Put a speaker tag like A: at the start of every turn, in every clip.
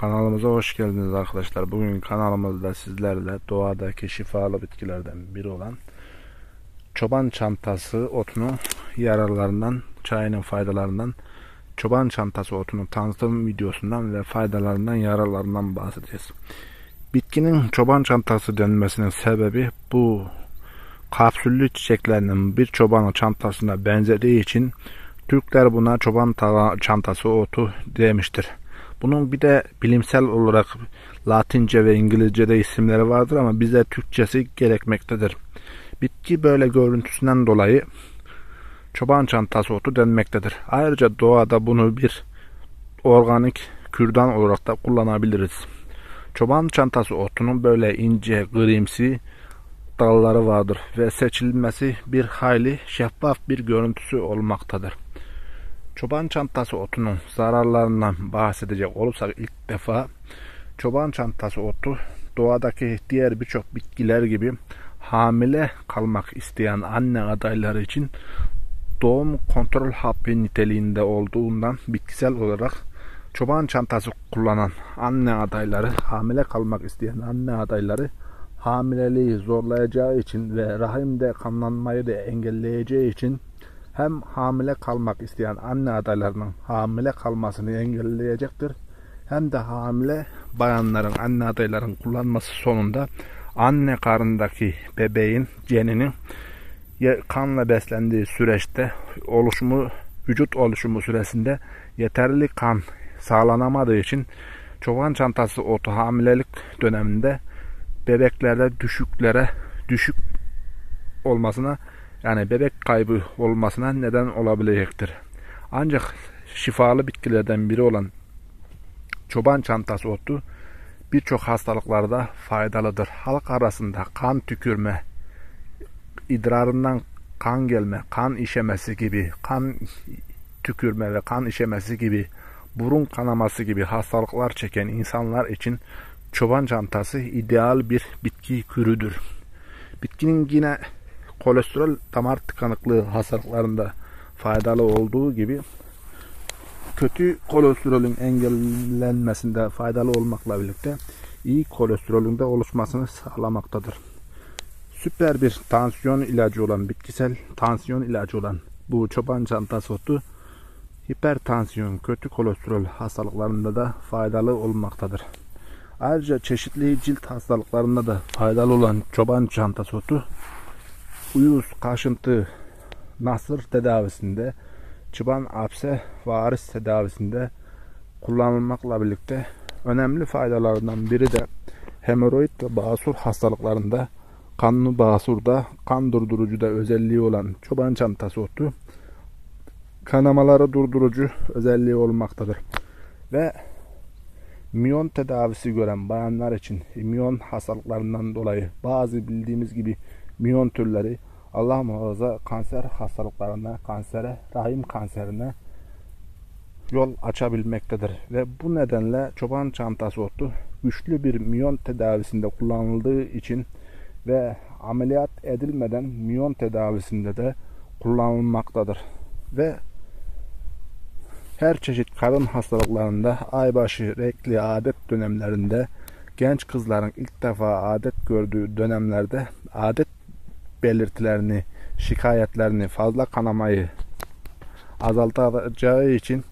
A: Kanalımıza hoş geldiniz arkadaşlar. Bugün kanalımızda sizlerle doğadaki şifalı bitkilerden biri olan çoban çantası otunun yararlarından, çayının faydalarından, çoban çantası otunun tanıtım videosundan ve faydalarından, yararlarından bahsedeceğiz. Bitkinin çoban çantası denmesinin sebebi bu kapsüllü çiçeklerinin bir çobanın çantasına benzediği için Türkler buna çoban çantası otu demiştir. Bunun bir de bilimsel olarak Latince ve İngilizce'de isimleri vardır ama bize Türkçesi gerekmektedir. Bitki böyle görüntüsünden dolayı çoban çantası otu denmektedir. Ayrıca doğada bunu bir organik kürdan olarak da kullanabiliriz. Çoban çantası otunun böyle ince, grimsi dalları vardır ve seçilmesi bir hayli şeffaf bir görüntüsü olmaktadır. Çoban çantası otunun zararlarından bahsedecek olursak ilk defa çoban çantası otu doğadaki diğer birçok bitkiler gibi hamile kalmak isteyen anne adayları için doğum kontrol hapı niteliğinde olduğundan bitkisel olarak çoban çantası kullanan anne adayları, hamile kalmak isteyen anne adayları hamileliği zorlayacağı için ve rahimde kanlanmayı da engelleyeceği için hem hamile kalmak isteyen anne adaylarının hamile kalmasını engelleyecektir. Hem de hamile bayanların anne adayların kullanması sonunda anne karnındaki bebeğin ceninin kanla beslendiği süreçte oluşumu vücut oluşumu süresinde yeterli kan sağlanamadığı için çoban çantası otu hamilelik döneminde bebeklerde düşüklere düşük olmasına yani bebek kaybı olmasına neden olabilecektir. Ancak şifalı bitkilerden biri olan çoban çantası otu birçok hastalıklarda faydalıdır. Halk arasında kan tükürme, idrarından kan gelme, kan işemesi gibi, kan tükürme ve kan işemesi gibi, burun kanaması gibi hastalıklar çeken insanlar için çoban çantası ideal bir bitki kürüdür. Bitkinin yine kolesterol damar tıkanıklığı hastalıklarında faydalı olduğu gibi kötü kolesterolün engellenmesinde faydalı olmakla birlikte iyi kolesterolün de oluşmasını sağlamaktadır. Süper bir tansiyon ilacı olan bitkisel tansiyon ilacı olan bu çoban çantası otu hipertansiyon, kötü kolesterol hastalıklarında da faydalı olmaktadır. Ayrıca çeşitli cilt hastalıklarında da faydalı olan çoban çantası otu uyuz, kaşıntı, nasır tedavisinde, çıban apse, varis tedavisinde kullanılmakla birlikte önemli faydalarından biri de hemoroid ve basur hastalıklarında kanlı basurda kan durdurucu da özelliği olan çoban çantası otu kanamaları durdurucu özelliği olmaktadır. Ve miyon tedavisi gören bayanlar için miyon hastalıklarından dolayı bazı bildiğimiz gibi miyon türleri Allah muhafaza kanser hastalıklarına, kansere, rahim kanserine yol açabilmektedir. Ve bu nedenle çoban çantası otu güçlü bir miyon tedavisinde kullanıldığı için ve ameliyat edilmeden miyon tedavisinde de kullanılmaktadır. Ve her çeşit karın hastalıklarında aybaşı, renkli adet dönemlerinde genç kızların ilk defa adet gördüğü dönemlerde adet belirtilerini, şikayetlerini, fazla kanamayı azaltacağı için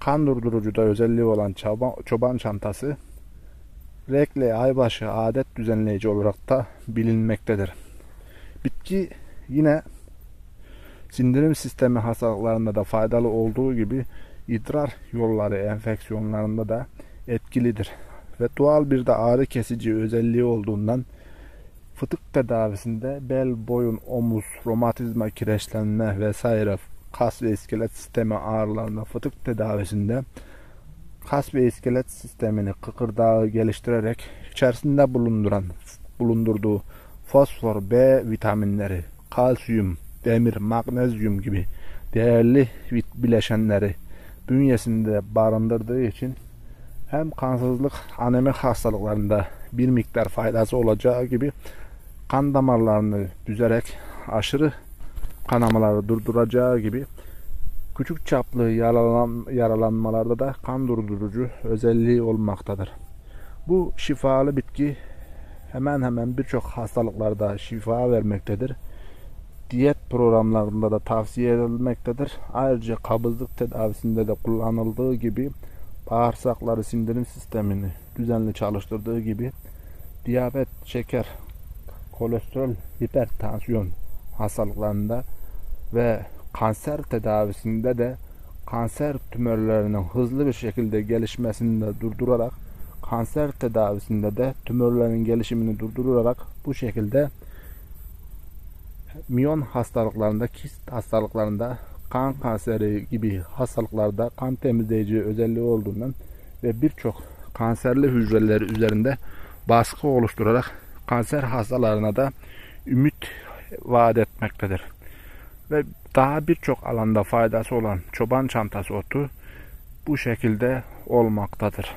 A: kan durdurucuda özelliği olan çoban, çoban çantası rekle aybaşı adet düzenleyici olarak da bilinmektedir. Bitki yine sindirim sistemi hastalıklarında da faydalı olduğu gibi idrar yolları enfeksiyonlarında da etkilidir. Ve doğal bir de ağrı kesici özelliği olduğundan fıtık tedavisinde bel, boyun, omuz, romatizma, kireçlenme vesaire kas ve iskelet sistemi ağrılarında fıtık tedavisinde kas ve iskelet sistemini kıkırdağı geliştirerek içerisinde bulunduran bulundurduğu fosfor, B vitaminleri, kalsiyum, demir, magnezyum gibi değerli bileşenleri bünyesinde barındırdığı için hem kansızlık, anemi hastalıklarında bir miktar faydası olacağı gibi kan damarlarını düzerek aşırı kanamaları durduracağı gibi Küçük çaplı yaralan, yaralanmalarda da kan durdurucu özelliği olmaktadır. Bu şifalı bitki hemen hemen birçok hastalıklarda şifa vermektedir. Diyet programlarında da tavsiye edilmektedir. Ayrıca kabızlık tedavisinde de kullanıldığı gibi bağırsakları, sindirim sistemini düzenli çalıştırdığı gibi diyabet, şeker, kolesterol, hipertansiyon hastalıklarında ve kanser tedavisinde de kanser tümörlerinin hızlı bir şekilde gelişmesini de durdurarak kanser tedavisinde de tümörlerin gelişimini durdurarak bu şekilde miyon hastalıklarında, kist hastalıklarında, kan kanseri gibi hastalıklarda kan temizleyici özelliği olduğundan ve birçok kanserli hücreleri üzerinde baskı oluşturarak kanser hastalarına da ümit vaat etmektedir. Ve daha birçok alanda faydası olan çoban çantası otu bu şekilde olmaktadır.